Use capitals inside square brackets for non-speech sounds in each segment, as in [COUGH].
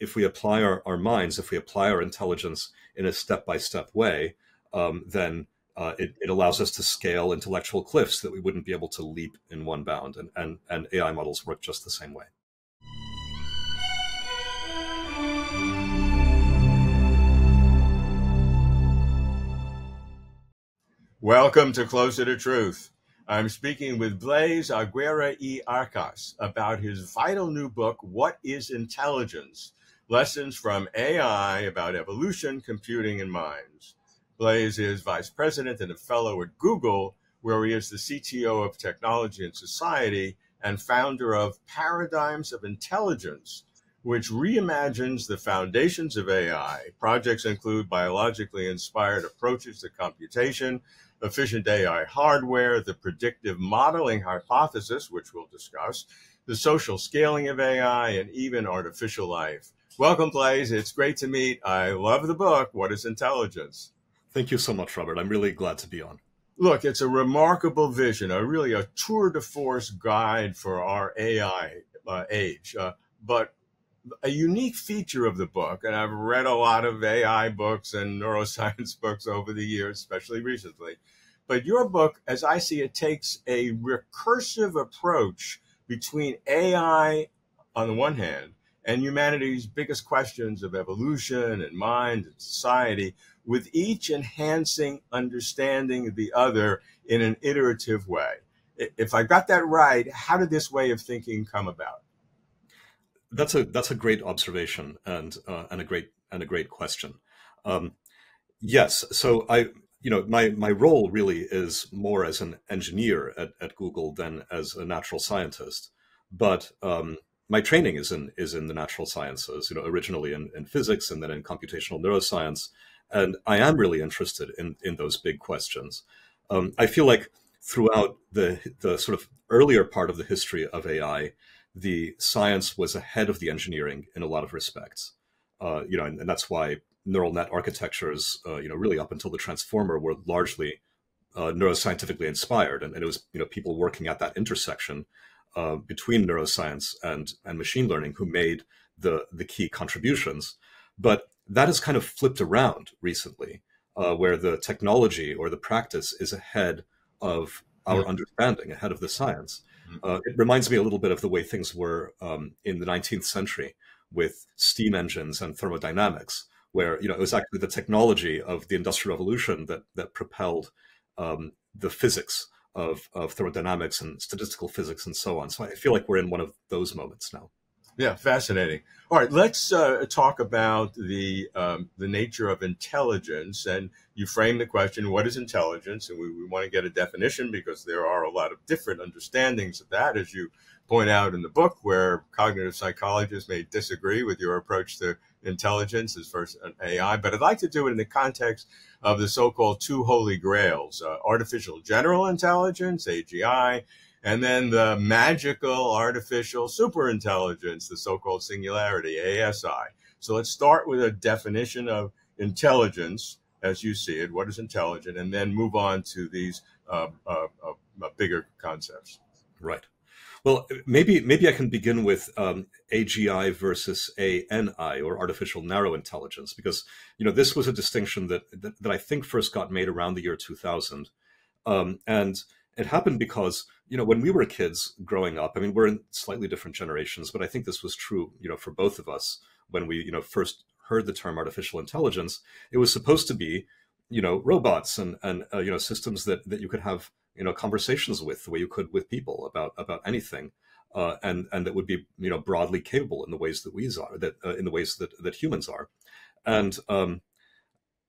if we apply our, our minds, if we apply our intelligence in a step by step way, um, then uh, it, it, allows us to scale intellectual cliffs that we wouldn't be able to leap in one bound. And, and, and AI models work just the same way. Welcome to Closer to Truth. I'm speaking with Blaise Agüera y Arcas about his vital new book, What is Intelligence? Lessons from AI about evolution, computing, and minds. Blaise is vice president and a fellow at Google, where he is the CTO of Technology and Society and founder of Paradigms of Intelligence, which reimagines the foundations of AI. Projects include biologically inspired approaches to computation, efficient AI hardware, the predictive modeling hypothesis, which we'll discuss, the social scaling of AI, and even artificial life. Welcome, Blaise. It's great to meet. I love the book, What is Intelligence? Thank you so much, Robert. I'm really glad to be on. Look, it's a remarkable vision, a really a tour de force guide for our AI uh, age. Uh, but a unique feature of the book, and I've read a lot of AI books and neuroscience [LAUGHS] books over the years, especially recently. But your book, as I see it, takes a recursive approach between AI on the one hand and humanity's biggest questions of evolution and mind and society, with each enhancing understanding of the other in an iterative way. If I got that right, how did this way of thinking come about? That's a that's a great observation and uh, and a great and a great question. Um, yes, so I you know my my role really is more as an engineer at, at Google than as a natural scientist, but um, my training is in is in the natural sciences. You know, originally in, in physics and then in computational neuroscience, and I am really interested in in those big questions. Um, I feel like throughout the the sort of earlier part of the history of AI, the science was ahead of the engineering in a lot of respects. Uh, you know, and, and, that's why neural net architectures, uh, you know, really up until the transformer, were largely uh, neuroscientifically inspired, and, and, it was you know people working at that intersection uh, between neuroscience and and machine learning who made the the key contributions. But that has kind of flipped around recently, uh, where the technology or the practice is ahead of our yeah. understanding, ahead of the science. Mm-hmm. Uh, it reminds me a little bit of the way things were um, in the 19th century with steam engines and thermodynamics, where you know it was actually the technology of the Industrial Revolution that that propelled um, the physics of, of thermodynamics and statistical physics and so on. So I feel like we're in one of those moments now. Yeah, fascinating. All right, let's uh, talk about the um, the nature of intelligence. And you frame the question, "What is intelligence?" And we, we want to get a definition because there are a lot of different understandings of that, as you point out in the book, where cognitive psychologists may disagree with your approach to intelligence as first an AI. But I'd like to do it in the context of the so-called two holy grails: uh, artificial general intelligence (AGI) and then the magical artificial superintelligence, the so-called singularity, ASI. So let's start with a definition of intelligence as you see it. What is intelligent? And then move on to these uh, uh, uh, bigger concepts. Right. Well, maybe maybe I can begin with um, AGI versus ANI or artificial narrow intelligence because you know this was a distinction that that, that I think first got made around the year 2000, um, and it happened because you know when we were kids growing up i mean we're in slightly different generations but i think this was true you know for both of us when we you know first heard the term artificial intelligence. It was supposed to be you know robots and and uh, you know systems that that you could have you know conversations with the way you could with people about about anything uh, and and that would be you know broadly capable in the ways that we are that uh, in the ways that that humans are. And um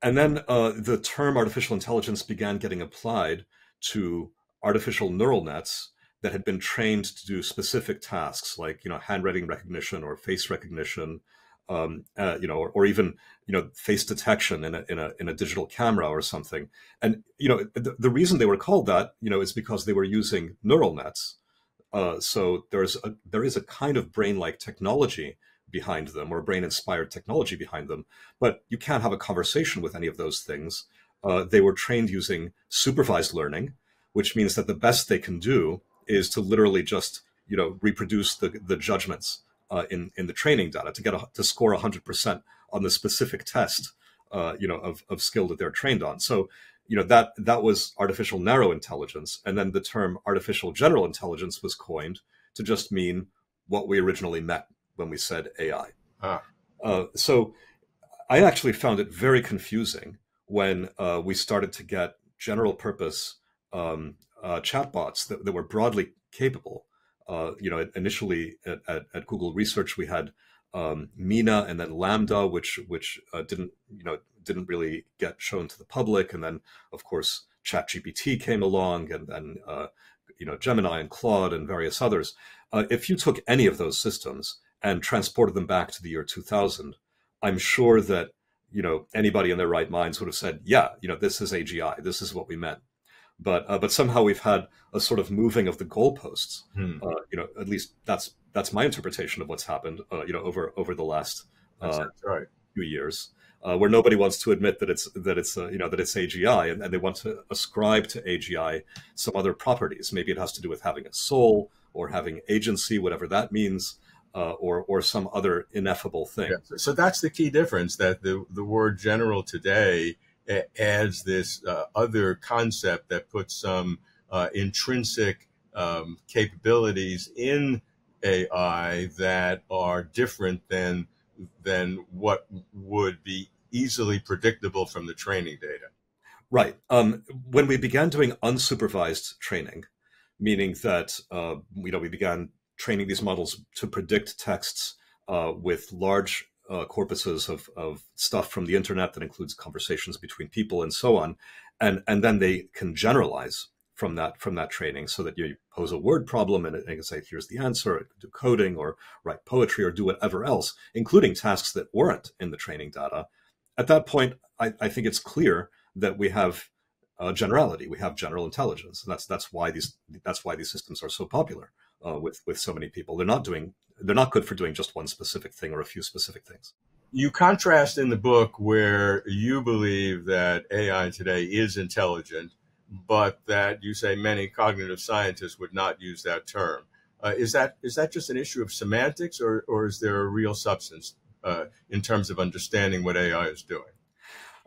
and then uh, the term artificial intelligence began getting applied to artificial neural nets that had been trained to do specific tasks like you know handwriting recognition or face recognition um, uh, you know or, or, even you know face detection in a, in a in a digital camera or something. And you know the, the reason they were called that you know is because they were using neural nets. Uh, so there's a, there is a kind of brain like technology behind them or brain inspired technology behind them but you can't have a conversation with any of those things. Uh, they were trained using supervised learning which means that the best they can do is to literally just you know reproduce the the judgments uh, in in the training data to get a, to score 100% on the specific test uh, you know of, of skill that they're trained on. So you know that that was artificial narrow intelligence. And then the term artificial general intelligence was coined to just mean what we originally meant when we said ai ah. uh, so i actually found it very confusing when uh, we started to get general purpose um, uh, chatbots that, that, were broadly capable uh, you know initially at, at, at, google research we had um, Meena and then LaMDA, which which uh, didn't you know didn't really get shown to the public, and then of course ChatGPT came along, and then uh, you know Gemini and Claude and various others. Uh, if you took any of those systems and transported them back to the year 2000, I'm sure that you know anybody in their right minds would have said, yeah, you know this is AGI, this is what we meant. But uh, but somehow we've had a sort of moving of the goalposts. Hmm. Uh, you know, at least that's that's my interpretation of what's happened. Uh, you know, over over the last uh, right. few years, uh, where nobody wants to admit that it's that it's uh, you know that it's AGI, and, and, they want to ascribe to AGI some other properties. Maybe it has to do with having a soul or having agency, whatever that means. Uh, or or some other ineffable thing. Yeah. So that's the key difference. That the the word general today adds this uh, other concept that puts some intrinsic um, capabilities in AI that are different than than what would be easily predictable from the training data. Right. Um, when we began doing unsupervised training, meaning that uh, you know we began training these models to predict texts uh, with large uh, corpuses of, of stuff from the internet that includes conversations between people and so on, and and then they can generalize from that from that training so that you pose a word problem and it, can say here's the answer do coding or write poetry or do whatever else including tasks that weren't in the training data. At that point i, I think it's clear that we have uh, generality. We have general intelligence. And that's that's why these that's why these systems are so popular uh, with with so many people. They're not doing they're not good for doing just one specific thing or a few specific things you contrast in the book where you believe that ai today is intelligent but that you say many cognitive scientists would not use that term. Uh, is that is that just an issue of semantics, or or is there a real substance uh, in terms of understanding what AI is doing?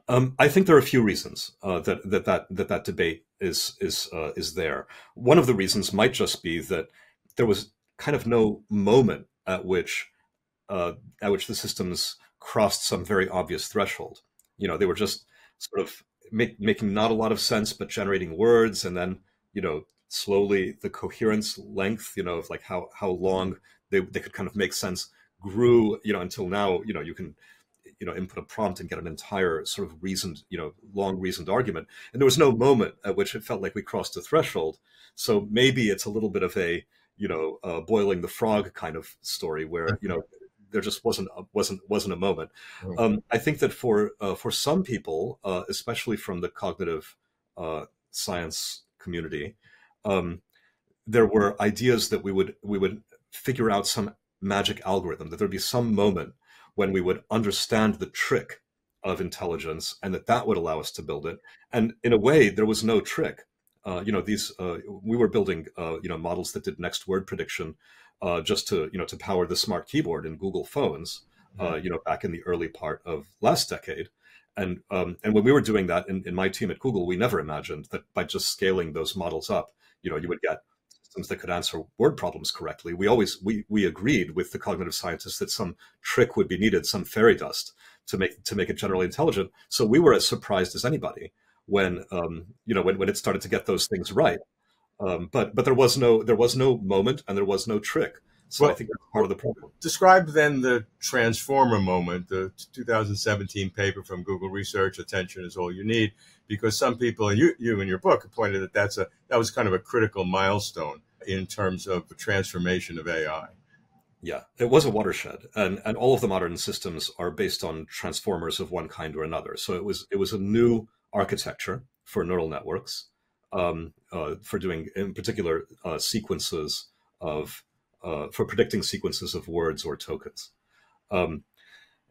Um, I think there are a few reasons uh, that, that that that that debate is is uh, is there. One of the reasons might just be that there was kind of no moment at which uh, at which the systems crossed some very obvious threshold. You know, they were just sort of make, making not a lot of sense, but generating words, and then you know slowly the coherence length, you know, of like how how long they they could kind of make sense grew, you know, until now, you know, you can you know input a prompt and get an entire sort of reasoned you know long reasoned argument and there was no moment at which it felt like we crossed a threshold so maybe it's a little bit of a you know uh, boiling the frog kind of story where you know there just wasn't a, wasn't wasn't a moment. Um, I think that for uh, for some people, uh, especially from the cognitive uh, science community, um, there were ideas that we would we would figure out some magic algorithm that there'd be some moment when we would understand the trick of intelligence and that that would allow us to build it. And in a way there was no trick uh, you know these uh, we were building uh, you know models that did next word prediction uh, just to you know to power the smart keyboard in Google phones. Uh, mm-hmm. you know, back in the early part of last decade, and um, and when we were doing that in, in my team at Google, we never imagined that by just scaling those models up, you know, you would get systems that could answer word problems correctly. We always we we agreed with the cognitive scientists that some trick would be needed, some fairy dust to make to make it generally intelligent. So we were as surprised as anybody when um, you know when, when it started to get those things right. Um, but but there was no there was no moment and there was no trick. So well, I think that's part of the problem. Describe then the transformer moment, the 2017 paper from Google Research. Attention is all you need, because some people, and you, you in your book, pointed that that's a that was kind of a critical milestone in terms of the transformation of AI. Yeah, it was a watershed, and and all of the modern systems are based on transformers of one kind or another. So it was it was a new architecture for neural networks um, uh, for doing, in particular, uh, sequences of uh, for predicting sequences of words or tokens. Um,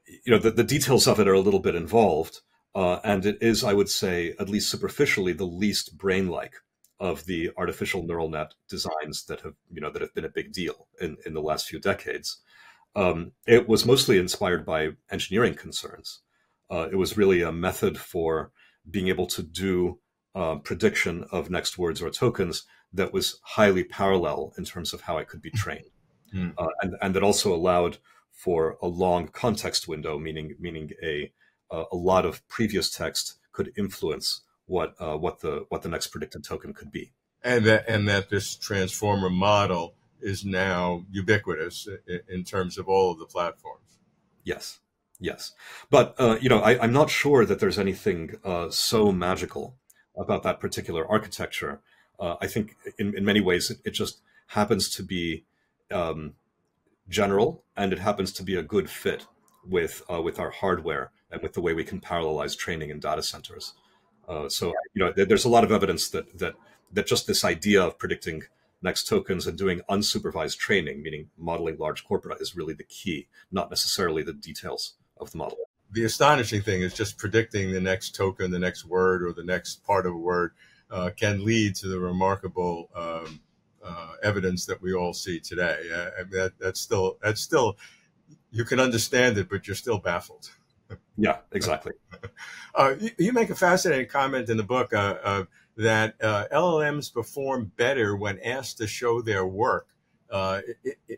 you know, the, the, details of it are a little bit involved, uh, and it is, I would say, at least superficially, the least brain-like of the artificial neural net designs that have, you know, that have been a big deal in, in the last few decades. um, it was mostly inspired by engineering concerns. Uh, it was really a method for being able to do uh, prediction of next words or tokens that was highly parallel in terms of how it could be trained, mm. uh, and and that also allowed for a long context window, meaning meaning a a lot of previous text could influence what uh, what the what the next predicted token could be, and that and that this transformer model is now ubiquitous in, in terms of all of the platforms. Yes, yes, but uh, you know I, am not sure that there's anything uh, so magical about that particular architecture. Uh, I think in, in many ways it, it just happens to be um, general and it happens to be a good fit with uh, with our hardware and with the way we can parallelize training in data centers. Uh, so you know, there's a lot of evidence that that that just this idea of predicting next tokens and doing unsupervised training, meaning modeling large corpora, is really the key, not necessarily the details of the model. The astonishing thing is just predicting the next token, the next word, or the next part of a word uh, can lead to the remarkable um, uh, evidence that we all see today. Uh, I mean, that, that's still that's still you can understand it, but you're still baffled. [LAUGHS] yeah, exactly. [LAUGHS] Uh, you, you, make a fascinating comment in the book uh, that uh, LLMs perform better when asked to show their work.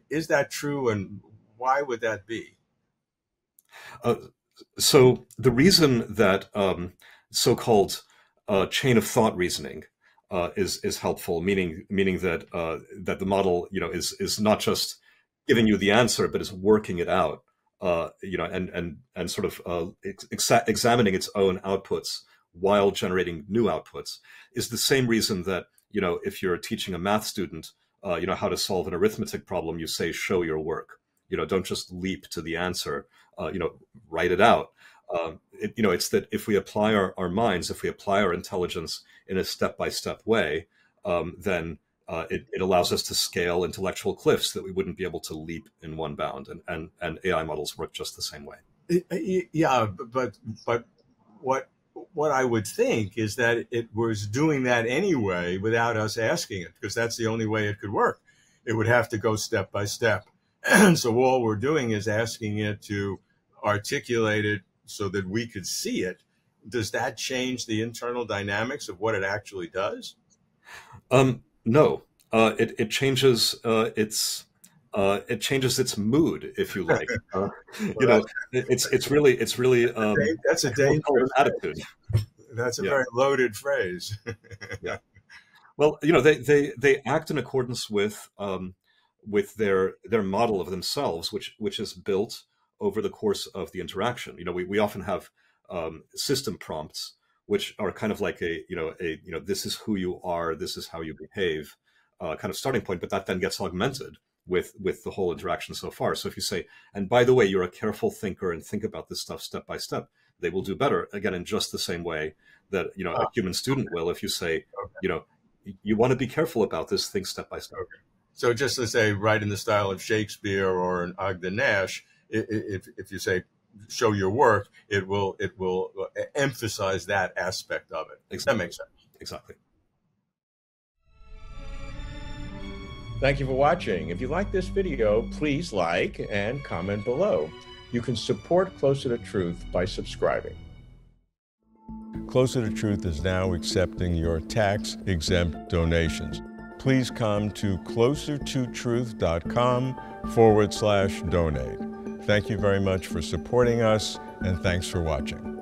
is that true, and why would that be? So the reason that um, so-called uh, chain of thought reasoning uh, is is helpful, meaning meaning that uh, that the model you know is is not just giving you the answer, but is working it out, uh, you know, and and and sort of uh, ex examining its own outputs while generating new outputs is the same reason that you know if you're teaching a math student, uh, you know how to solve an arithmetic problem, you say show your work. You know, don't just leap to the answer. you know, write it out um, it, you know, it's that if we apply our, our minds, if we apply our intelligence in a step by step way, um, then uh, it, it, allows us to scale intellectual cliffs that we wouldn't be able to leap in one bound. And, and, and AI models work just the same way. Yeah, but but what what I would think is that it was doing that anyway without us asking it, because that's the only way it could work. It would have to go step by step. And [CLEARS THROAT] so all we're doing is asking it to articulate it so that we could see it, does that change the internal dynamics of what it actually does? Um, no, uh, it, it changes uh, its uh, it changes its mood, if you like. [LAUGHS] Uh, you know, it's it's really it's really um, that's a dangerous attitude. That's a yeah. very loaded phrase. [LAUGHS] yeah. Well, you know, they they they act in accordance with um, with their their model of themselves, which which is built over the course of the interaction. You know, we, we often have um, system prompts, which are kind of like a, you know, a, you know, this is who you are, this is how you behave, uh, kind of starting point, but that then gets augmented with with the whole interaction so far. So if you say, and by the way, you're a careful thinker and think about this stuff step by step, they will do better again in just the same way that you know a human student will if you say, you know, you want to be careful about this, think step by step. Okay. So just to say, write in the style of Shakespeare or an Ogden Nash, if, if you say show your work, it will it will uh, emphasize that aspect of it. Exactly. That makes sense. Exactly. Thank you for watching. If you like this video, please like and comment below. You can support Closer to Truth by subscribing. Closer to Truth is now accepting your tax exempt donations. Please come to closertotruth.com forward slash donate. Thank you very much for supporting us, and thanks for watching.